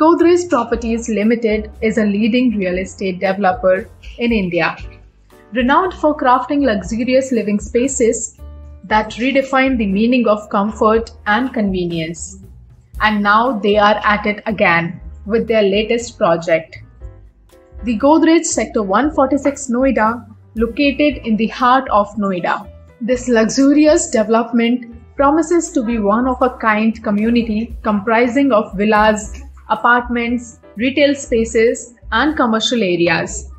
Godrej Properties Limited is a leading real estate developer in India, renowned for crafting luxurious living spaces that redefine the meaning of comfort and convenience. And now they are at it again with their latest project. The Godrej Sector 146 Noida, located in the heart of Noida. This luxurious development promises to be one of a kind community comprising of villas, apartments, retail spaces, and commercial areas,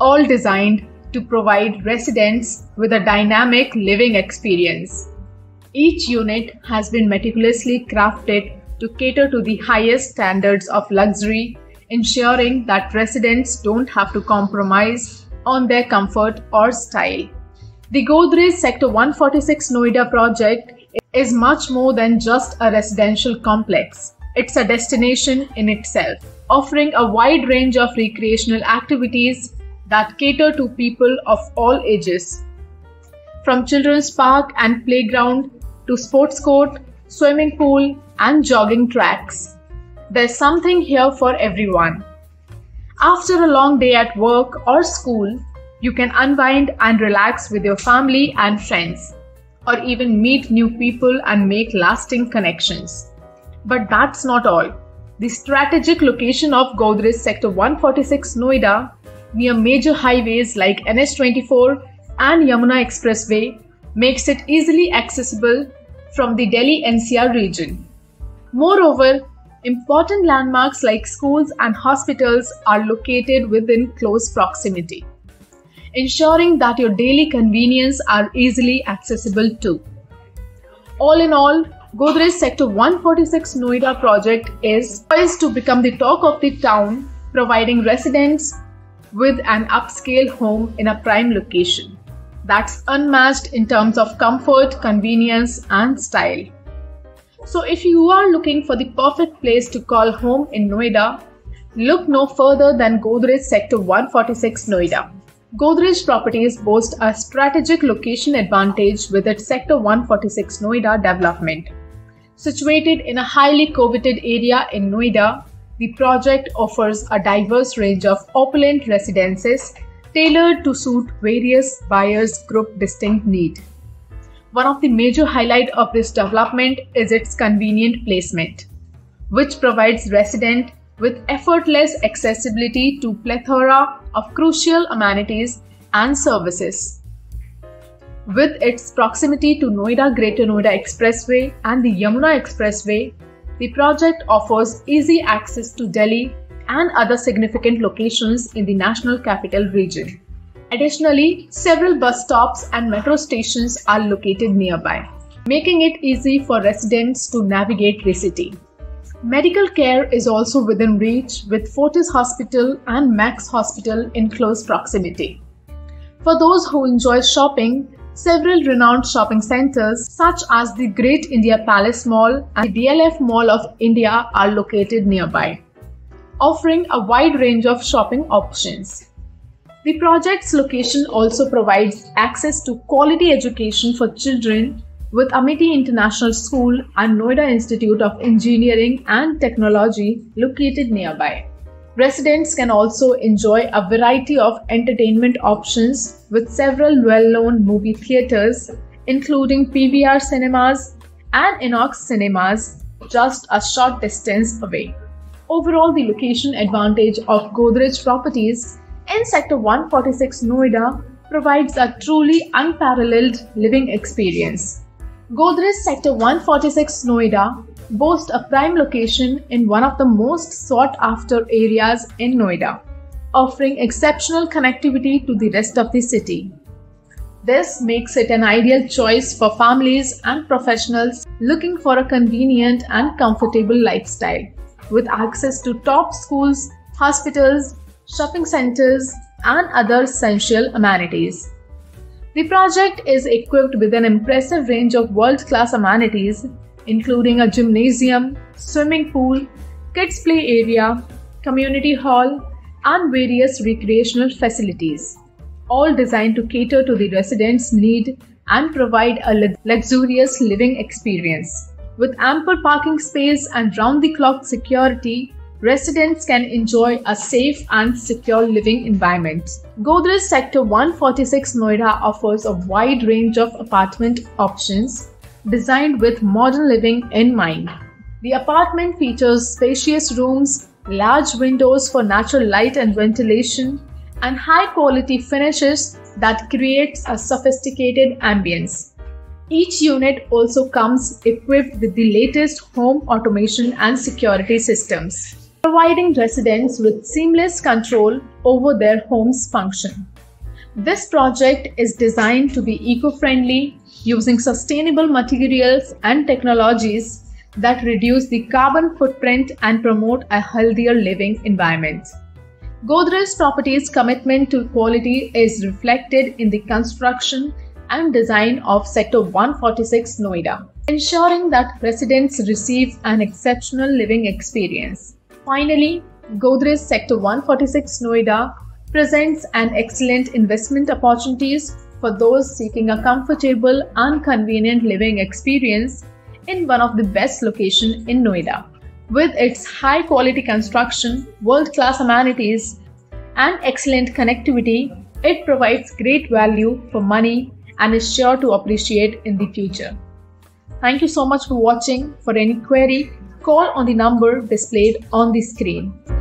all designed to provide residents with a dynamic living experience. Each unit has been meticulously crafted to cater to the highest standards of luxury, ensuring that residents don't have to compromise on their comfort or style. The Godrej Sector 146 Noida project is much more than just a residential complex. It's a destination in itself, offering a wide range of recreational activities that cater to people of all ages. From children's park and playground to sports court, swimming pool, and jogging tracks. There's something here for everyone. After a long day at work or school, you can unwind and relax with your family and friends, or even meet new people and make lasting connections. But that's not all. The strategic location of Godrej Sector 146 Noida, near major highways like NS24 and Yamuna Expressway, makes it easily accessible from the Delhi NCR region. Moreover, important landmarks like schools and hospitals are located within close proximity, ensuring that your daily convenience are easily accessible too. All in all, Godrej Sector 146 Noida project is poised to become the talk of the town, providing residents with an upscale home in a prime location that's unmatched in terms of comfort, convenience, and style. So, if you are looking for the perfect place to call home in Noida, look no further than Godrej Sector 146 Noida. Godrej Properties boasts a strategic location advantage with its Sector 146 Noida development. Situated in a highly coveted area in Noida, the project offers a diverse range of opulent residences tailored to suit various buyers' group distinct need. One of the major highlight of this development is its convenient placement, which provides resident with effortless accessibility to plethora of crucial amenities and services. With its proximity to Noida Greater Noida Expressway and the Yamuna Expressway, the project offers easy access to Delhi and other significant locations in the National Capital Region. Additionally, several bus stops and metro stations are located nearby, making it easy for residents to navigate the city. Medical care is also within reach with Fortis Hospital and Max Hospital in close proximity. For those who enjoy shopping, several renowned shopping centers such as the Great India Palace Mall and the DLF Mall of India are located nearby, offering a wide range of shopping options. The project's location also provides access to quality education for children with Amity International School and Noida Institute of Engineering and Technology located nearby. Residents can also enjoy a variety of entertainment options with several well known movie theaters, including PVR Cinemas and Inox Cinemas, just a short distance away. Overall, the location advantage of Godrej properties in Sector 146 Noida provides a truly unparalleled living experience. Godrej Sector 146 Noida boasts a prime location in one of the most sought after areas in Noida, offering exceptional connectivity to the rest of the city. This makes it an ideal choice for families and professionals looking for a convenient and comfortable lifestyle with access to top schools, hospitals, shopping centers, and other essential amenities. The project is equipped with an impressive range of world class amenities, including a gymnasium, swimming pool, kids' play area, community hall, and various recreational facilities, all designed to cater to the residents' need and provide a luxurious living experience. With ample parking space and round the clock security, residents can enjoy a safe and secure living environment. Godrej Sector 146 Noida offers a wide range of apartment options designed with modern living in mind. The apartment features spacious rooms, large windows for natural light and ventilation, and high quality finishes that creates a sophisticated ambience. Each unit also comes equipped with the latest home automation and security systems, providing residents with seamless control over their home's function. This project is designed to be eco-friendly using sustainable materials and technologies that reduce the carbon footprint and promote a healthier living environment. Godrej Properties' commitment to quality is reflected in the construction and design of Sector 146 Noida, ensuring that residents receive an exceptional living experience. Finally, Godrej Sector 146 Noida presents an excellent investment opportunities for those seeking a comfortable and convenient living experience in one of the best locations in Noida. With its high quality construction, world class amenities, and excellent connectivity, it provides great value for money and is sure to appreciate in the future. Thank you so much for watching. For any query, call on the number displayed on the screen.